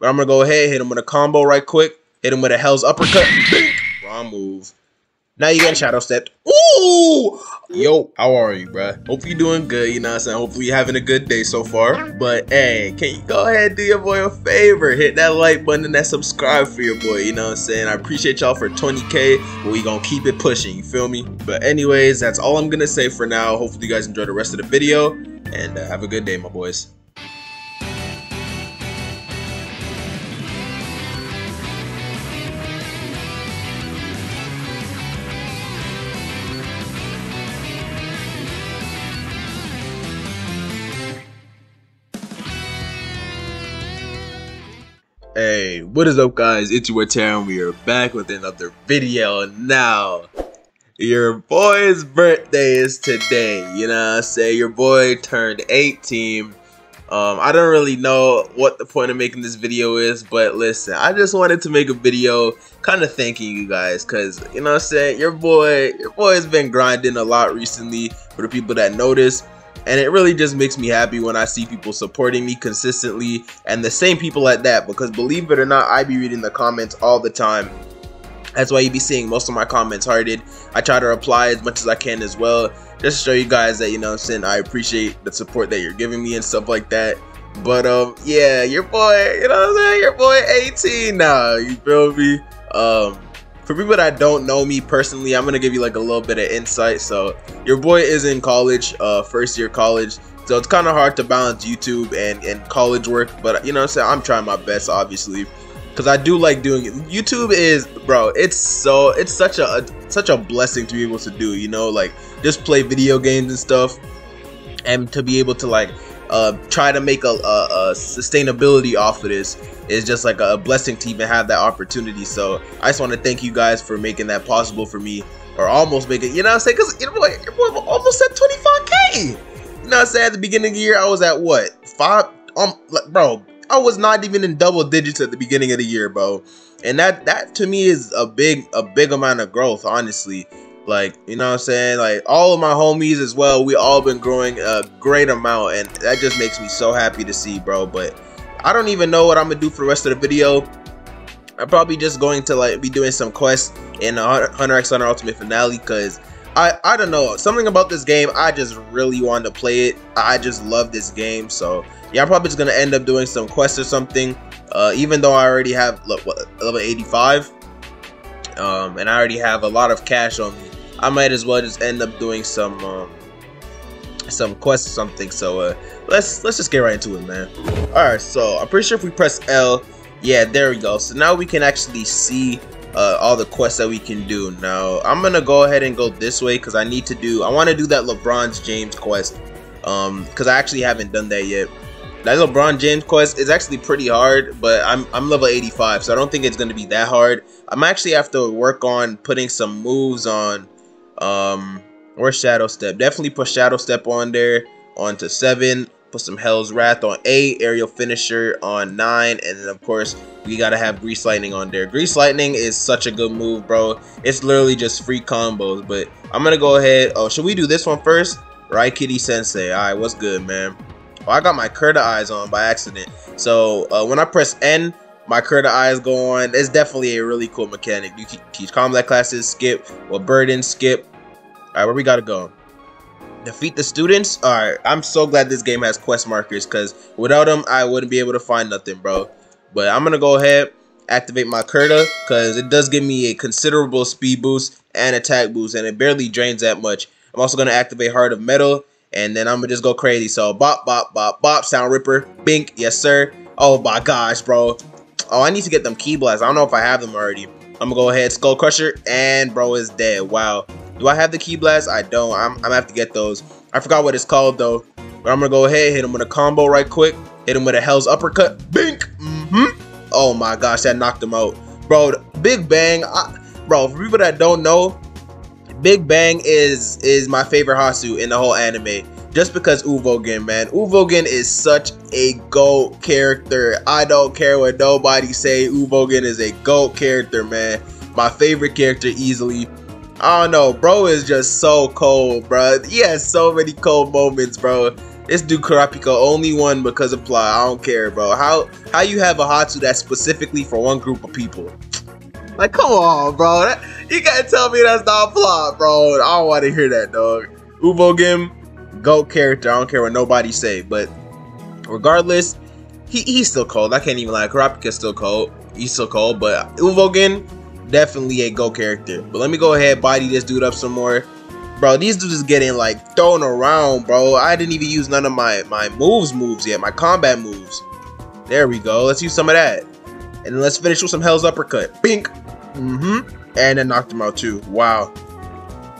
But I'm gonna go ahead, hit him with a combo right quick. Hit him with a Hell's Uppercut. Wrong move. Now you getting shadow stepped. Ooh! Yo, how are you, bruh? Hope you're doing good, you know what I'm saying? Hopefully you're having a good day so far. But hey, can you go ahead do your boy a favor? Hit that like button and that subscribe for your boy, you know what I'm saying? I appreciate y'all for 20k, but we gonna keep it pushing, you feel me? But anyways, that's all I'm gonna say for now. Hopefully you guys enjoy the rest of the video, and uh, have a good day, my boys. Hey, what is up guys? It's your Town. We are back with another video now. Your boy's birthday is today. You know I say? Your boy turned 18. Um, I don't really know what the point of making this video is, but listen, I just wanted to make a video kind of thanking you guys because, you know I'm saying? Your boy, your boy has been grinding a lot recently for the people that notice and it really just makes me happy when I see people supporting me consistently and the same people at that because believe it or not I be reading the comments all the time. That's why you be seeing most of my comments hearted. I try to reply as much as I can as well just to show you guys that you know I'm saying I appreciate the support that you're giving me and stuff like that. But um yeah your boy you know what I'm saying your boy 18 now you feel me? Um for people that don't know me personally, I'm gonna give you like a little bit of insight. So your boy is in college, uh, first year college. So it's kind of hard to balance YouTube and, and college work, but you know I'm saying? I'm trying my best, obviously, because I do like doing it. YouTube is, bro, it's so, it's such a, a, such a blessing to be able to do, you know, like just play video games and stuff and to be able to like uh, try to make a, a, a, sustainability off of this is just like a blessing to even have that opportunity. So I just want to thank you guys for making that possible for me, or almost making. You know what I'm saying? Because your boy, your boy almost at 25k. You know what I'm saying? At the beginning of the year, I was at what five? Um, like, bro, I was not even in double digits at the beginning of the year, bro. And that that to me is a big a big amount of growth, honestly. Like, you know what I'm saying? Like, all of my homies as well, we all been growing a great amount, and that just makes me so happy to see, bro. But I don't even know what I'm gonna do for the rest of the video. I'm probably just going to like be doing some quests in Hunter x Hunter Ultimate Finale because I I don't know something about this game. I just really wanted to play it. I just love this game. So yeah, I'm probably just gonna end up doing some quests or something. Uh, even though I already have look, what, level 85, um, and I already have a lot of cash on me. I might as well just end up doing some um, some quests or something. So uh, let's let's just get right into it, man. All right, so I'm pretty sure if we press L, yeah, there we go. So now we can actually see uh, all the quests that we can do. Now I'm gonna go ahead and go this way because I need to do. I want to do that LeBron James quest um because I actually haven't done that yet. That LeBron James quest is actually pretty hard, but I'm I'm level 85, so I don't think it's gonna be that hard. I'm actually have to work on putting some moves on um, or Shadow Step. Definitely put Shadow Step on there onto seven. Put some Hell's Wrath on eight. Aerial Finisher on nine, and then of course we gotta have Grease Lightning on there. Grease Lightning is such a good move, bro. It's literally just free combos. But I'm gonna go ahead. Oh, should we do this one first? Right, Kitty Sensei. All right, what's good, man? Oh, I got my Kurta eyes on by accident. So uh, when I press N, my Kurta eyes go on. It's definitely a really cool mechanic. You teach combat classes, skip, or burden, skip, Alright, where we gotta go? Defeat the students? Alright, I'm so glad this game has quest markers because without them, I wouldn't be able to find nothing, bro. But I'm gonna go ahead, activate my Kurta because it does give me a considerable speed boost and attack boost and it barely drains that much. I'm also gonna activate Heart of Metal and then I'm gonna just go crazy. So bop, bop, bop, bop, Sound Ripper, Bink, yes sir. Oh my gosh, bro. Oh, I need to get them Ki Blasts. I don't know if I have them already. I'm gonna go ahead, Skull Crusher, and bro is dead. Wow. Do I have the Ki Blast? I don't. I'm, I'm gonna have to get those. I forgot what it's called though. But I'm gonna go ahead, hit him with a combo right quick. Hit him with a Hell's Uppercut. Bink! Mm-hmm. Oh my gosh, that knocked him out. Bro, Big Bang, I, bro, for people that don't know, Big Bang is is my favorite Hatsu in the whole anime. Just because Uvogin, man. Uvogin is such a GOAT character. I don't care what nobody say. Uvogin is a GOAT character, man. My favorite character easily. I don't know, bro is just so cold, bro. He has so many cold moments, bro. This dude Kurapika only won because of plot. I don't care, bro. How how you have a Hatsu that's specifically for one group of people? Like, come on, bro. That, you can't tell me that's not plot, bro. I don't want to hear that, dog. Uvogin, GOAT character. I don't care what nobody say, but regardless, he, he's still cold. I can't even lie. Kurapika's still cold. He's still cold, but Uvogin, definitely a go character. But let me go ahead body this dude up some more. Bro, these dudes is getting like thrown around, bro. I didn't even use none of my, my moves moves yet, my combat moves. There we go. Let's use some of that. And let's finish with some Hell's Uppercut. Bink. Mm-hmm. And then knocked him out too. Wow.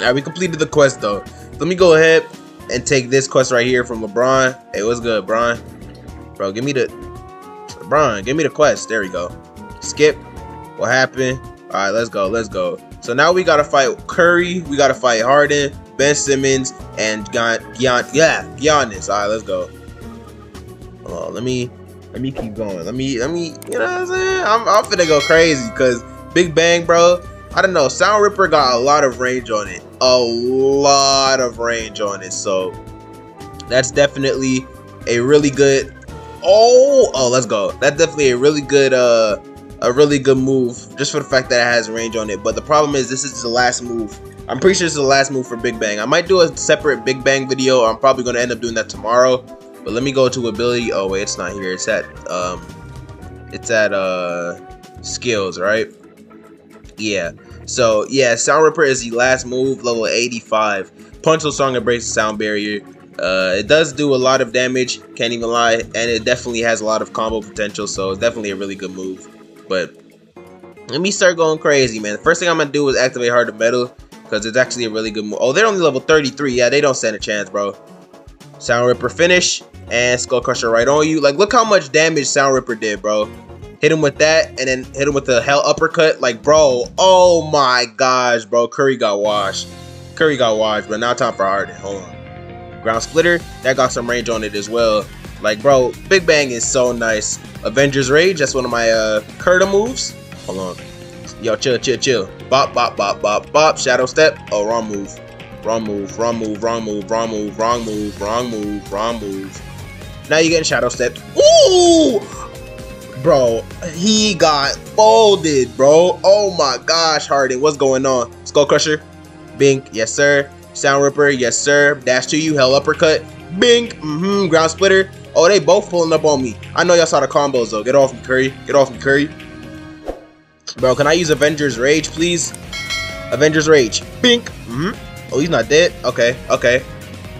Alright, we completed the quest though. Let me go ahead and take this quest right here from LeBron. Hey, what's good, Bron? Bro, give me the... LeBron, give me the quest. There we go. Skip. What happened? Alright, let's go. Let's go. So now we gotta fight Curry. We gotta fight Harden, Ben Simmons, and Gian, Gian yeah, Giannis. Alright, let's go. Let me let me keep going. Let me let me you know what I'm saying? I'm I'm finna go crazy because Big Bang, bro. I don't know. Sound Ripper got a lot of range on it. A lot of range on it. So that's definitely a really good. Oh, oh, let's go. That's definitely a really good, uh, a really good move just for the fact that it has range on it. But the problem is this is the last move. I'm pretty sure this is the last move for Big Bang. I might do a separate Big Bang video. I'm probably going to end up doing that tomorrow. But let me go to ability. Oh, wait, it's not here. It's at, um, it's at, uh, skills, right? Yeah. So yeah, Sound Ripper is the last move, level 85. Punch Song and breaks the sound barrier. Uh, it does do a lot of damage, can't even lie, and it definitely has a lot of combo potential, so it's definitely a really good move. But let me start going crazy, man. The first thing I'm gonna do is activate Heart Metal, because it's actually a really good move. Oh, they're only level 33. Yeah, they don't stand a chance, bro. Sound Ripper finish, and Skull Crusher right on you. Like, look how much damage Sound Ripper did, bro hit him with that, and then hit him with the hell uppercut. Like, bro, oh my gosh, bro. Curry got washed. Curry got washed, but now time for Harden. Hold on. Ground Splitter, that got some range on it as well. Like, bro, Big Bang is so nice. Avengers Rage, that's one of my uh Kurta moves. Hold on. Yo, chill, chill, chill. Bop, bop, bop, bop, bop. Shadow Step. Oh, wrong move. Wrong move, wrong move, wrong move, wrong move, wrong move, wrong move, wrong move. Now you're getting Shadow Step. Ooh! Bro, he got folded, bro. Oh my gosh, Harden, what's going on? Skull Crusher, Bink, yes sir. Sound Ripper, yes sir. Dash to you, Hell Uppercut, Bink, mm-hmm, Ground Splitter. Oh, they both pulling up on me. I know y'all saw the combos though. Get off me, Curry. Get off me, Curry. Bro, can I use Avengers Rage, please? Avengers Rage. Bink. Mm hmm Oh, he's not dead? Okay, okay.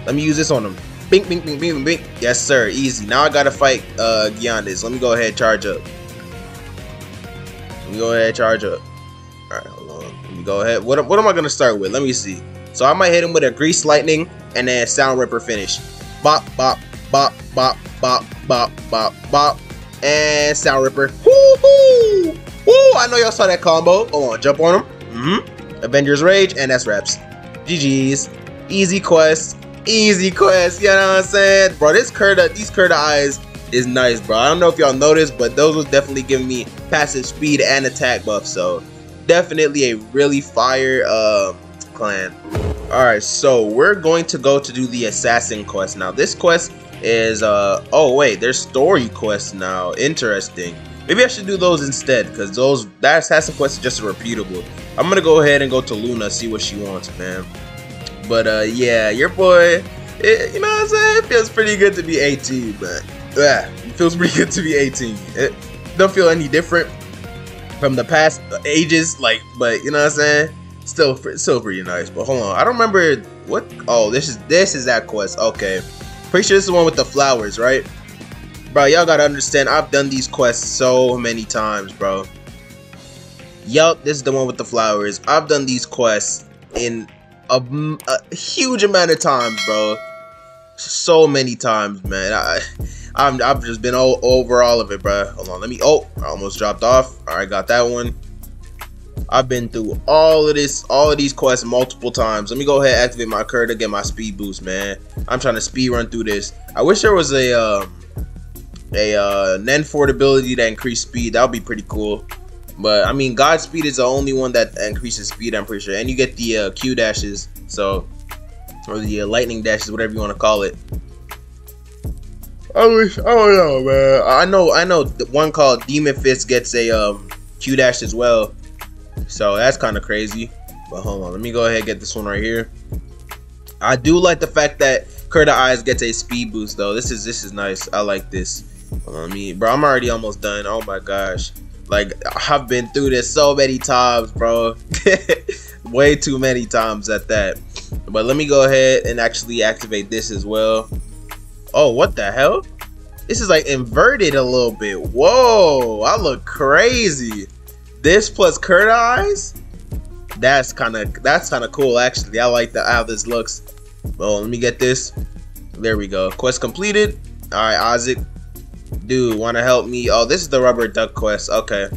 Let me use this on him. Bink, bink, bink, bink, bink. Yes, sir. Easy. Now I gotta fight uh, Giannis. Let me go ahead charge up. Let me go ahead charge up. All right, hold on. Let me go ahead. What, what am I gonna start with? Let me see. So I might hit him with a Grease Lightning and then Sound Ripper finish. Bop, bop, bop, bop, bop, bop, bop, bop, and Sound Ripper. Woo-hoo! Woo! I know y'all saw that combo. Hold on, jump on him. Mm-hmm. Avengers Rage, and that's reps. GG's. Easy quest easy quest, you know what I'm saying? Bro, this Kurta, these Kurta eyes is nice, bro. I don't know if y'all noticed, but those was definitely giving me passive speed and attack buff, so definitely a really fire uh, clan. Alright, so we're going to go to do the assassin quest. Now, this quest is, uh, oh wait, there's story quests now. Interesting. Maybe I should do those instead, because those, that assassin quest is just a repeatable. I'm gonna go ahead and go to Luna, see what she wants, man. But uh, yeah, your boy, it, you know what I'm saying? It feels pretty good to be 18, but yeah, it feels pretty good to be 18. It don't feel any different from the past ages, like, but you know what I'm saying? Still, still pretty nice. But hold on, I don't remember what. Oh, this is this is that quest. Okay, pretty sure this is the one with the flowers, right? Bro, y'all gotta understand. I've done these quests so many times, bro. Yup, this is the one with the flowers. I've done these quests in a, a huge amount of times, bro. So many times, man. I, I'm, I've just been all, over all of it, bro. Hold on, let me. Oh, I almost dropped off. All right, got that one. I've been through all of this, all of these quests multiple times. Let me go ahead activate my card to get my speed boost, man. I'm trying to speed run through this. I wish there was a um, a uh, Nenfort ability that increase speed. That would be pretty cool. But I mean, Godspeed is the only one that increases speed. I'm pretty sure, and you get the uh, Q dashes, so or the uh, lightning dashes, whatever you want to call it. I wish I don't know, man. I know I know the one called Demon Fist gets a um Q dash as well. So that's kind of crazy. But hold on, let me go ahead and get this one right here. I do like the fact that Kurta Eyes gets a speed boost though. This is this is nice. I like this. I mean, bro, I'm already almost done. Oh my gosh. Like I've been through this so many times, bro. Way too many times at that. But let me go ahead and actually activate this as well. Oh, what the hell? This is like inverted a little bit. Whoa, I look crazy. This plus Kurta Eyes? That's kind of that's kind of cool actually. I like the how this looks. Oh, let me get this. There we go. Quest completed. All right, Isaac. Dude, want to help me? Oh, this is the rubber duck quest. Okay.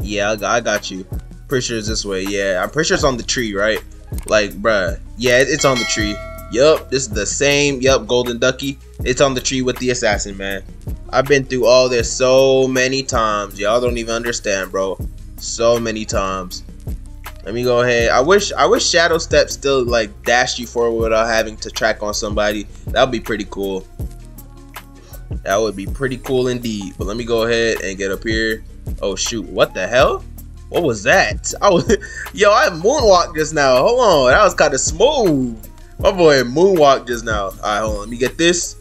Yeah, I got, I got you. Pretty sure it's this way. Yeah, I'm pretty sure it's on the tree, right? Like, bruh. Yeah, it's on the tree. Yup, this is the same. Yup, Golden Ducky. It's on the tree with the assassin, man. I've been through all this so many times. Y'all don't even understand, bro. So many times. Let me go ahead. I wish I wish Shadow Step still like dashed you forward without having to track on somebody. That would be pretty cool. That would be pretty cool indeed. But let me go ahead and get up here. Oh shoot, what the hell? What was that? I was yo, I moonwalked just now. Hold on, that was kind of smooth. My boy moonwalked just now. Alright, hold on. Let me get this.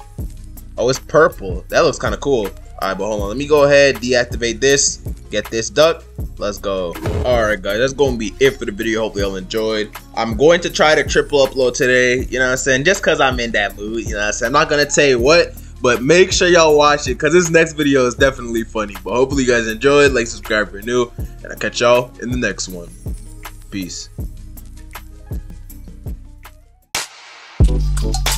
Oh, it's purple. That looks kind of cool. Alright, but hold on. Let me go ahead, deactivate this, get this duck. Let's go. Alright, guys, that's going to be it for the video. Hopefully, y'all enjoyed. I'm going to try to triple upload today, you know what I'm saying? Just because I'm in that mood, you know what I'm saying? I'm not going to tell you what, but make sure y'all watch it because this next video is definitely funny. But hopefully, you guys enjoyed. Like, subscribe if you're new, and I'll catch y'all in the next one. Peace. Cool.